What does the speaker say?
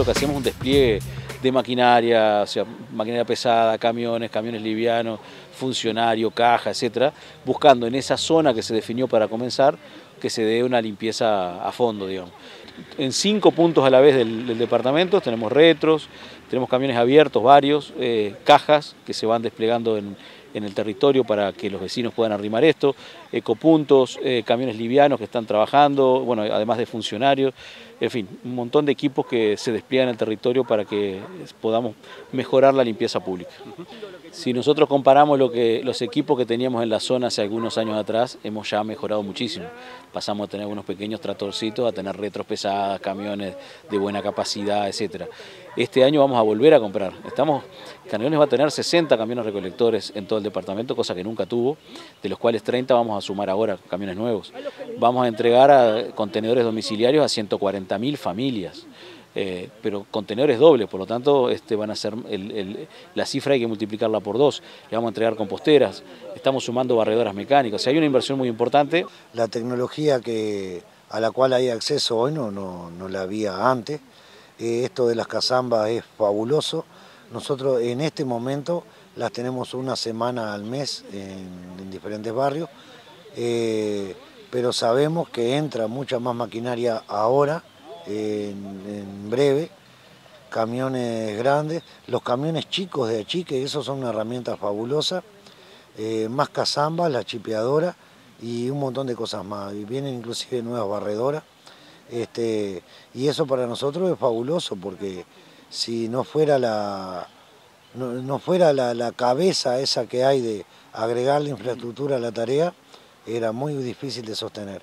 Lo que hacemos es un despliegue de maquinaria, o sea, maquinaria pesada, camiones, camiones livianos, funcionario, caja, etcétera, buscando en esa zona que se definió para comenzar que se dé una limpieza a fondo, digamos. En cinco puntos a la vez del, departamento tenemos retros, tenemos camiones abiertos, varios, eh, cajas que se van desplegando en, en el territorio para que los vecinos puedan arrimar esto, ecopuntos, eh, camiones livianos que están trabajando, bueno, además de funcionarios, en fin, un montón de equipos que se despliegan en el territorio para que podamos mejorar la limpieza pública. Si nosotros comparamos lo que, los equipos que teníamos en la zona hace algunos años atrás, hemos ya mejorado muchísimo. Pasamos a tener unos pequeños tratorcitos, a tener retros pesadas, camiones de buena capacidad, etc. Este año vamos a volver a comprar. Estamos, Canelones va a tener 60 camiones recolectores en todo el departamento, cosa que nunca tuvo, de los cuales 30 vamos a sumar ahora, camiones nuevos. Vamos a entregar a contenedores domiciliarios a 140 mil familias. Eh, pero contenedores dobles, por lo tanto este, van a ser la cifra hay que multiplicarla por dos, le vamos a entregar composteras, estamos sumando barredoras mecánicas, hay una inversión muy importante. La tecnología que, a la cual hay acceso hoy no, no, la había antes, eh, esto de las cazambas es fabuloso, nosotros en este momento las tenemos una semana al mes en, diferentes barrios, eh, pero sabemos que entra mucha más maquinaria ahora, en, breve, camiones grandes, los camiones chicos de achique, esos son una herramienta fabulosa, eh, más cazambas, la chipeadora y un montón de cosas más, y vienen inclusive nuevas barredoras, este, y eso para nosotros es fabuloso porque si no fuera la, no, fuera la, la cabeza esa que hay de agregar la infraestructura a la tarea, era muy difícil de sostener.